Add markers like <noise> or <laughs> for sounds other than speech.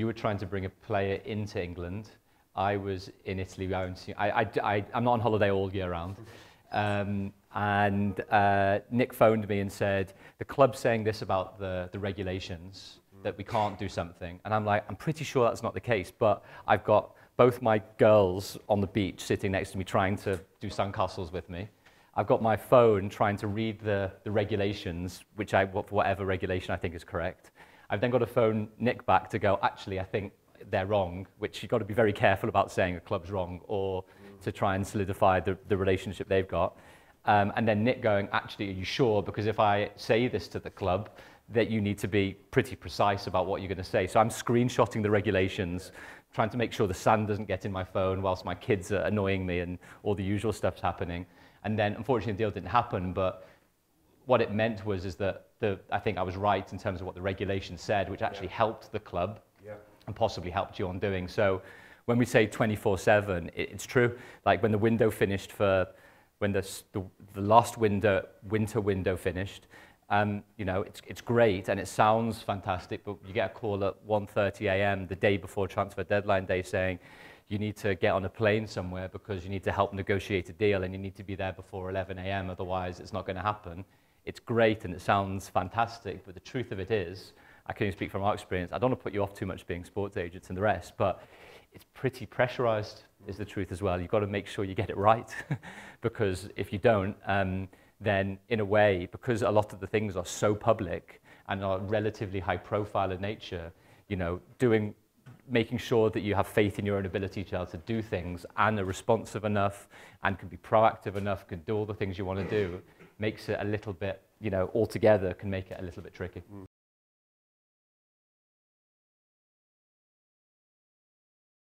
You were trying to bring a player into England. I was in Italy. I, I, I, I'm not on holiday all year round. Um, and uh, Nick phoned me and said, the club's saying this about the, the regulations, that we can't do something. And I'm like, I'm pretty sure that's not the case, but I've got both my girls on the beach sitting next to me trying to do sandcastles with me. I've got my phone trying to read the, the regulations, which I, whatever regulation I think is correct. I've then got to phone Nick back to go, actually, I think they're wrong, which you've got to be very careful about saying a club's wrong or to try and solidify the, the relationship they've got. Um, and then Nick going, actually, are you sure? Because if I say this to the club, that you need to be pretty precise about what you're going to say. So I'm screenshotting the regulations, trying to make sure the sand doesn't get in my phone whilst my kids are annoying me and all the usual stuff's happening. And then, unfortunately, the deal didn't happen, but what it meant was is that the, I think I was right in terms of what the regulation said, which actually yeah. helped the club yeah. and possibly helped you on doing. So when we say 24-7, it, it's true. Like when the window finished for, when the, the, the last window, winter window finished, um, you know, it's, it's great and it sounds fantastic, but you get a call at 1.30 a.m. the day before transfer deadline day saying, you need to get on a plane somewhere because you need to help negotiate a deal and you need to be there before 11 a.m. Otherwise, it's not going to happen. It's great and it sounds fantastic, but the truth of it is, I can only speak from our experience. I don't want to put you off too much being sports agents and the rest, but it's pretty pressurized, is the truth as well. You've got to make sure you get it right, <laughs> because if you don't, um, then in a way, because a lot of the things are so public and are relatively high profile in nature, you know, doing making sure that you have faith in your own ability to to do things and are responsive enough and can be proactive enough, can do all the things you want to do, makes it a little bit, you know, altogether can make it a little bit tricky. Mm.